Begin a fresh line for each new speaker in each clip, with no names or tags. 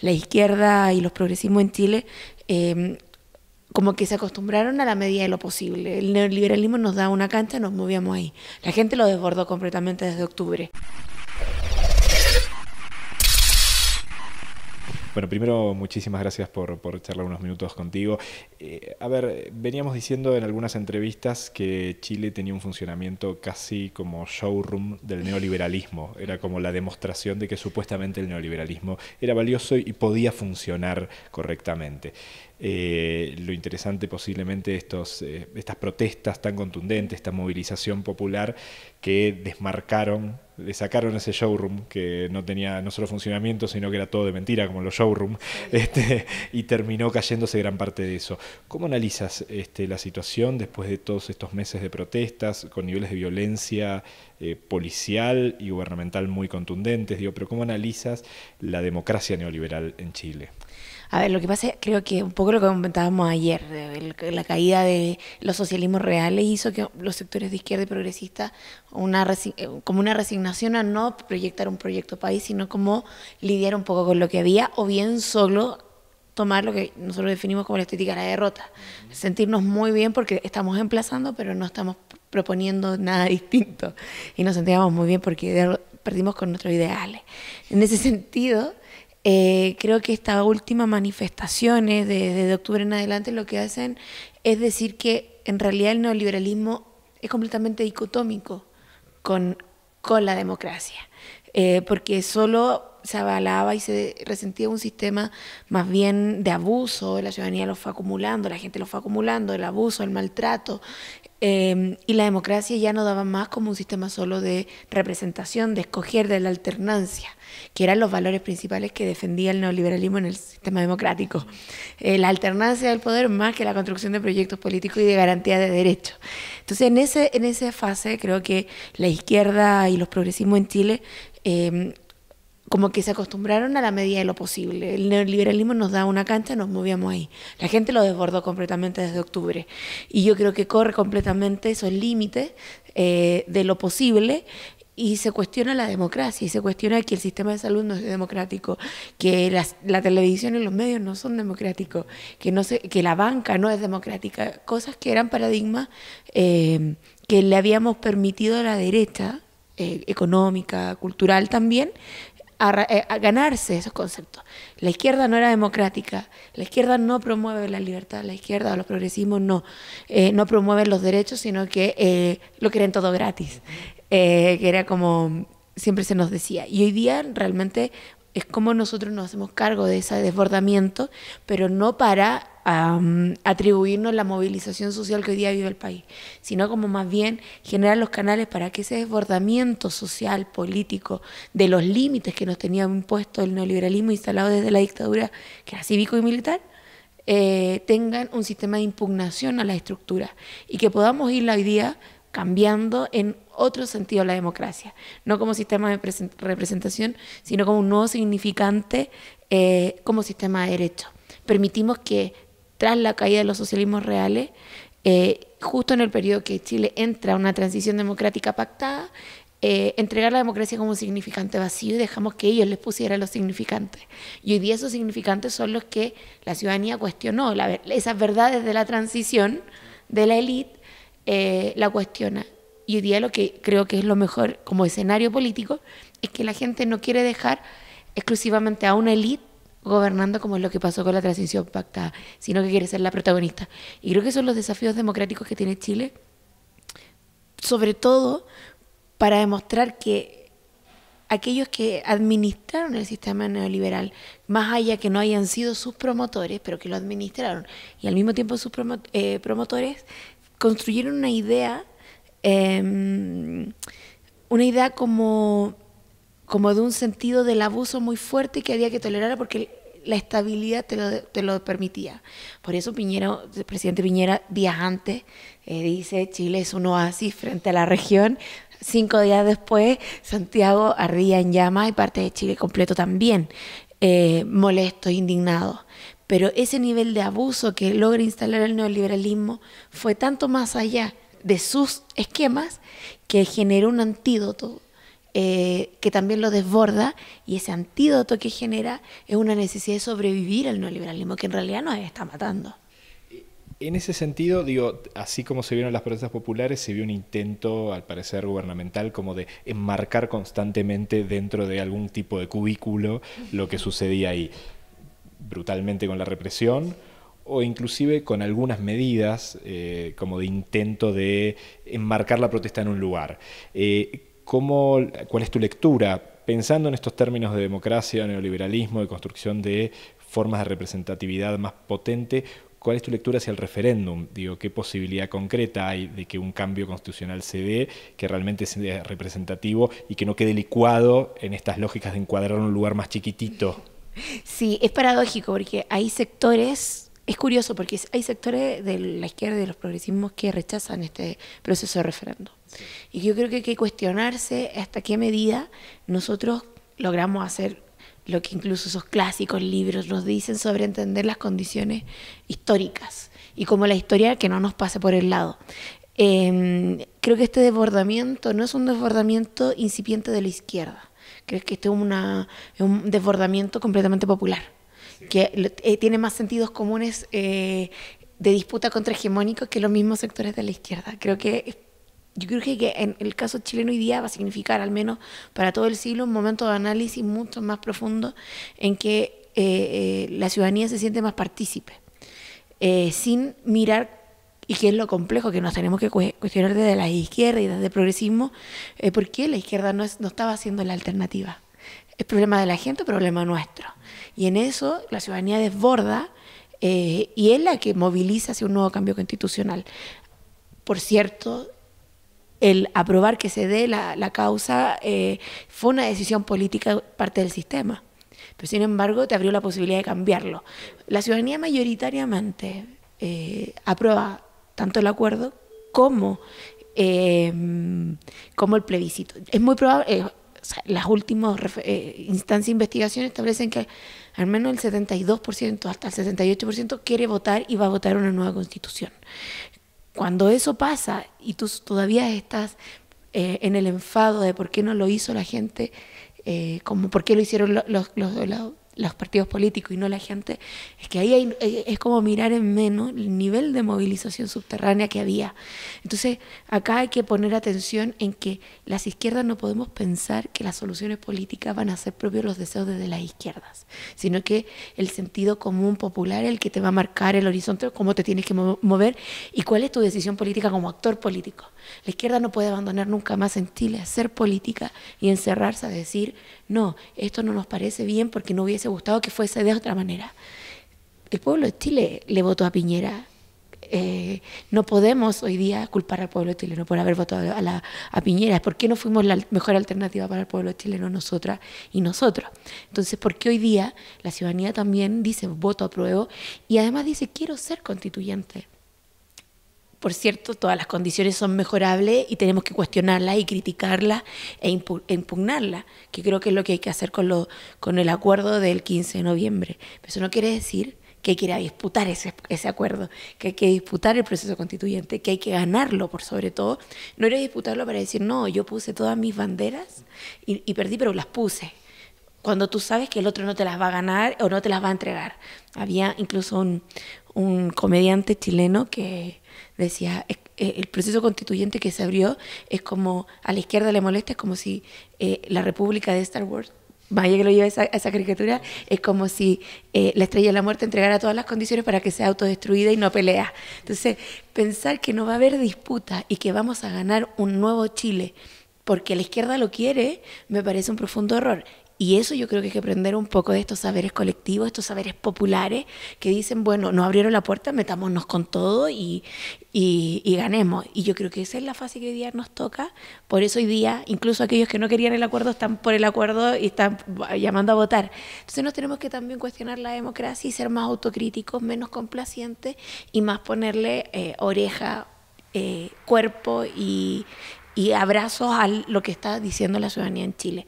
la izquierda y los progresismos en Chile eh, como que se acostumbraron a la medida de lo posible. El neoliberalismo nos da una cancha, nos movíamos ahí. La gente lo desbordó completamente desde octubre.
Bueno, primero, muchísimas gracias por, por charlar unos minutos contigo. Eh, a ver, veníamos diciendo en algunas entrevistas que Chile tenía un funcionamiento casi como showroom del neoliberalismo. Era como la demostración de que supuestamente el neoliberalismo era valioso y podía funcionar correctamente. Eh, lo interesante posiblemente estos, eh, estas protestas tan contundentes, esta movilización popular que desmarcaron, le sacaron ese showroom que no tenía no solo funcionamiento, sino que era todo de mentira, como los showroom, este, y terminó cayéndose gran parte de eso. ¿Cómo analizas este, la situación después de todos estos meses de protestas, con niveles de violencia eh, policial y gubernamental muy contundentes? Digo, pero ¿cómo analizas la democracia neoliberal en Chile?
A ver, lo que pasa, creo que un poco lo que comentábamos ayer, la caída de los socialismos reales hizo que los sectores de izquierda y progresista, una, eh, como una resignación a no proyectar un proyecto país, sino como lidiar un poco con lo que había, o bien solo tomar lo que nosotros definimos como la estética de la derrota. Sentirnos muy bien porque estamos emplazando, pero no estamos proponiendo nada distinto. Y nos sentíamos muy bien porque perdimos con nuestros ideales. En ese sentido, eh, creo que estas últimas manifestaciones desde de octubre en adelante lo que hacen es decir que en realidad el neoliberalismo es completamente dicotómico con, con la democracia, eh, porque solo se avalaba y se resentía un sistema más bien de abuso, la ciudadanía lo fue acumulando, la gente lo fue acumulando, el abuso, el maltrato, Em, y la democracia ya no daba más como un sistema solo de representación, de escoger, de la alternancia, que eran los valores principales que defendía el neoliberalismo en el sistema democrático. Eh, la alternancia del poder más que la construcción de proyectos políticos y de garantía de derechos. Entonces, en, ese, en esa fase creo que la izquierda y los progresismos en Chile eh, como que se acostumbraron a la medida de lo posible. El neoliberalismo nos da una cancha, nos movíamos ahí. La gente lo desbordó completamente desde octubre. Y yo creo que corre completamente esos límites eh, de lo posible y se cuestiona la democracia y se cuestiona que el sistema de salud no es democrático, que la televisión y los medios no son democráticos, que, no se, que la banca no es democrática, cosas que eran paradigmas eh, que le habíamos permitido a la derecha, eh, económica, cultural también, eh, a, ganarse esos conceptos. La izquierda no era democrática, la izquierda no promueve la libertad, la izquierda o los progresismos no, eh, no promueven los derechos, sino que eh, lo quieren todo gratis, que era como siempre se nos decía. Y hoy día realmente es como nosotros nos hacemos cargo de ese desbordamiento, pero no para atribuirnos la movilización social que hoy día vive el país, sino como más bien generar los canales para que ese desbordamiento social, político, de los límites que nos tenía impuesto el neoliberalismo instalado desde la dictadura, que era cívico y militar, eh, tengan un sistema de impugnación a la estructura y que podamos ir hoy día cambiando en otro sentido la democracia, no como sistema de representación, sino como un nuevo significante eh, como sistema de derecho. Permitimos que tras la caída de los socialismos reales, eh, justo en el periodo que Chile entra a una transición democrática pactada, eh, entregar la democracia como un significante vacío y dejamos que ellos les pusieran los significantes. Y hoy día esos significantes son los que la ciudadanía cuestionó, esas verdades de la transición de la élite eh, la cuestiona. Y hoy día lo que creo que es lo mejor como escenario político es que la gente no quiere dejar exclusivamente a una élite gobernando como es lo que pasó con la transición pactada, sino que quiere ser la protagonista. Y creo que son los desafíos democráticos que tiene Chile, sobre todo para demostrar que aquellos que administraron el sistema neoliberal, más allá que no hayan sido sus promotores, pero que lo administraron, y al mismo tiempo sus eh, promotores, construyeron una idea, em, una idea como, como de un sentido del abuso muy fuerte que había que tolerar porque la estabilidad te lo, te lo permitía. Por eso Piñera, el presidente Piñera, días antes, eh, dice Chile es un oasis frente a la región. Cinco días después, Santiago ardía en llamas y parte de Chile completo también, eh, molesto, indignado. Pero ese nivel de abuso que logra instalar el neoliberalismo fue tanto más allá de sus esquemas que generó un antídoto eh, que también lo desborda y ese antídoto que genera es una necesidad de sobrevivir al neoliberalismo, que en realidad nos está matando.
En ese sentido, digo, así como se vieron las protestas populares, se vio un intento, al parecer gubernamental, como de enmarcar constantemente dentro de algún tipo de cubículo lo que sucedía ahí, brutalmente con la represión o inclusive con algunas medidas eh, como de intento de enmarcar la protesta en un lugar. Eh, ¿Cuál es tu lectura? Pensando en estos términos de democracia, neoliberalismo, de construcción de formas de representatividad más potente, ¿cuál es tu lectura hacia el referéndum? Digo, ¿qué posibilidad concreta hay de que un cambio constitucional se dé, que realmente sea representativo y que no quede licuado en estas lógicas de encuadrar un lugar más chiquitito?
Sí, es paradójico porque hay sectores es curioso porque hay sectores de la izquierda y de los progresismos que rechazan este proceso de referendo. Y yo creo que hay que cuestionarse hasta qué medida nosotros logramos hacer lo que incluso esos clásicos libros nos dicen sobre entender las condiciones históricas y como la historia que no nos pase por el lado. Em, creo que este desbordamiento no es un desbordamiento incipiente de la izquierda, creo que este es, es un desbordamiento completamente popular que eh, tiene más sentidos comunes eh, de disputa contrahegemónica que los mismos sectores de la izquierda. Creo que yo creo que en el caso chileno hoy día va a significar, al menos para todo el siglo, un momento de análisis mucho más profundo en que eh, la ciudadanía se siente más partícipe, sin mirar, y que es lo complejo que nos tenemos que cuestionar desde la izquierda y desde el progresismo, por qué la izquierda no, no estaba haciendo la alternativa. ¿Es problema de la gente problema nuestro? Y en eso la ciudadanía desborda eh, y es la que moviliza hacia un nuevo cambio constitucional. Por cierto, el aprobar que se dé la, causa eh, fue una decisión política parte del sistema. Pero sin embargo te abrió la posibilidad de cambiarlo. La ciudadanía mayoritariamente eh, aprueba tanto el acuerdo como, como el plebiscito. Es muy probable, las últimas instancias de investigación establecen que al menos el 72%, hasta el 78% quiere votar y va a votar una nueva constitución. Cuando eso pasa y tú todavía estás eh, en el enfado de por qué no lo hizo la gente, eh, como por qué lo hicieron los, los, los partidos políticos y no la gente, es que ahí eh, es como mirar en menos el nivel de movilización subterránea que había. Entonces, acá hay que poner atención en que las izquierdas no podemos pensar que las soluciones políticas van a ser propios los deseos desde las izquierdas, sino que el sentido común popular es el que te va a marcar el horizonte, cómo te tienes que mover y cuál es tu decisión política como actor político. La izquierda no puede abandonar nunca más en Chile hacer política y encerrarse a decir, no, esto no nos parece bien porque no hubiese gustado que fuese de otra manera. El pueblo de Chile le votó a Piñera. Eh, no podemos hoy día culpar al pueblo chileno por haber votado a, la, a Piñera. ¿Por qué no fuimos la mejor alternativa para el pueblo chileno nosotras y nosotros? Entonces, ¿por qué hoy día la ciudadanía también dice voto a prueba y además dice quiero ser constituyente? Por cierto, todas las condiciones son mejorables y tenemos que cuestionarlas y criticarlas e, impugnarlas, que creo que es lo que hay que hacer con, el acuerdo del 15 de noviembre. Pero eso no quiere decir que hay que ir a disputar ese, acuerdo, que hay que disputar el proceso constituyente, que hay que ganarlo por sobre todo. No era disputarlo para decir, no, yo puse todas mis banderas y, y perdí, pero las puse cuando tú sabes que el otro no te las va a ganar o no te las va a entregar. Había incluso un, un comediante chileno que decía, eh, el proceso constituyente que se abrió es como, a la izquierda le molesta, es como si eh, la República de Star Wars, vaya que lo lleva esa, esa caricatura, es como si eh, la Estrella de la Muerte entregara todas las condiciones para que sea autodestruida y no pelea. Entonces, pensar que no va a haber disputa y que vamos a ganar un nuevo Chile porque la izquierda lo quiere, me parece un profundo error. Y eso yo creo que hay que aprender un poco de estos saberes colectivos, estos saberes populares que dicen, bueno, nos abrieron la puerta, metámonos con todo y, y, ganemos. Y yo creo que esa es la fase que hoy día nos toca. Por eso hoy día, incluso aquellos que no querían el acuerdo están por el acuerdo y están llamando a votar. Entonces nos tenemos que también cuestionar la democracia y ser más autocríticos, menos complacientes y más ponerle eh, oreja, eh, cuerpo y, y abrazos a lo que está diciendo la ciudadanía en Chile.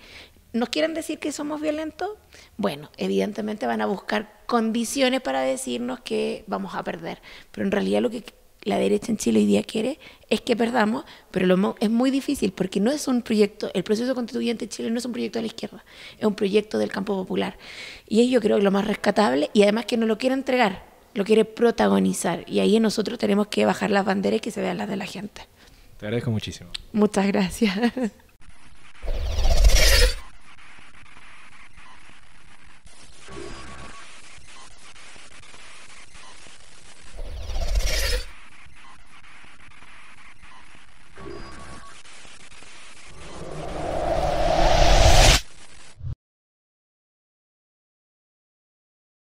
¿Nos quieren decir que somos violentos? Bueno, evidentemente van a buscar condiciones para decirnos que vamos a perder, pero en realidad lo que la derecha en Chile hoy día quiere es que perdamos, pero lo, es muy difícil porque no es un proyecto, el proceso constituyente en Chile no es un proyecto de la izquierda, es un proyecto del campo popular. Y es yo creo lo más rescatable y además que no lo quiere entregar, lo quiere protagonizar. Y ahí nosotros tenemos que bajar las banderas y que se vean las de la gente.
Te agradezco muchísimo.
Muchas gracias.